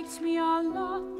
liked me a lot.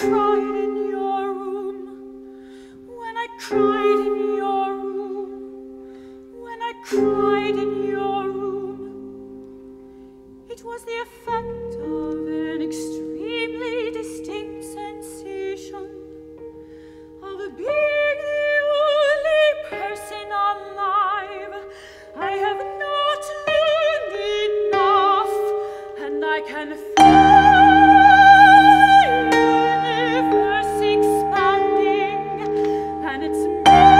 room, and it's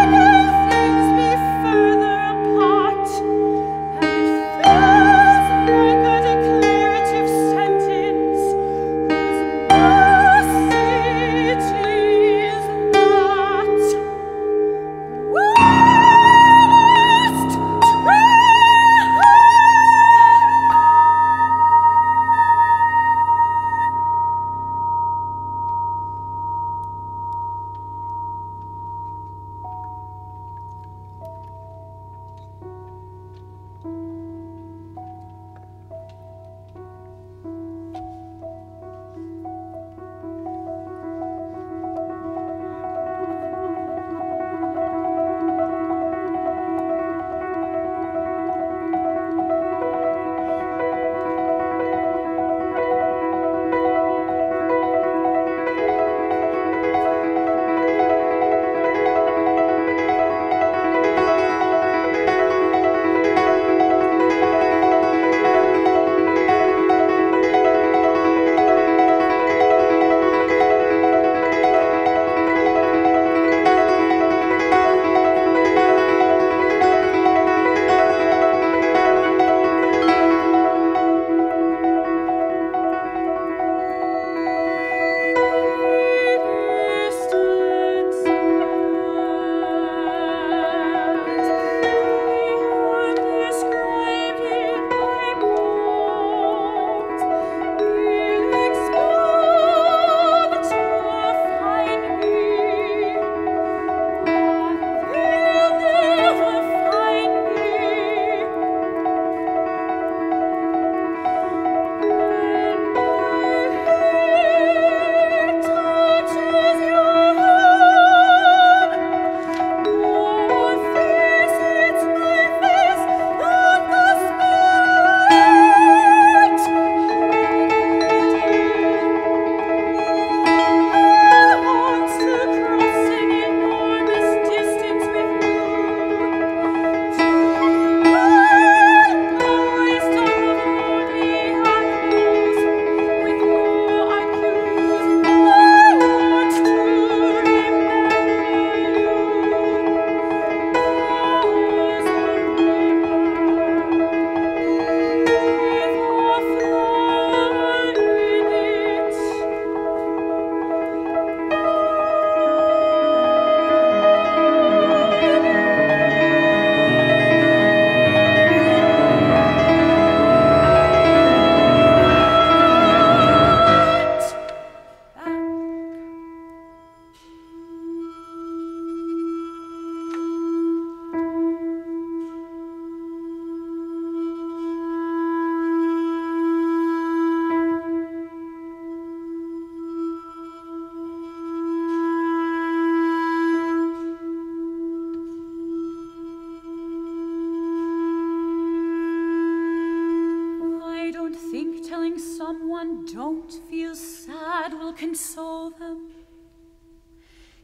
sad will console them.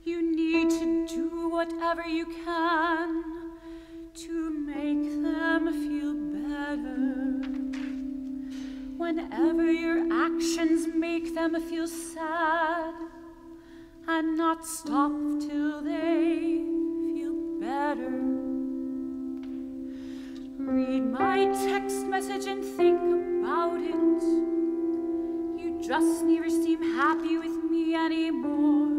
You need to do whatever you can to make them feel better. Whenever your actions make them feel sad and not stop till they feel better. Read my text message and think about it. Just never seem happy with me anymore.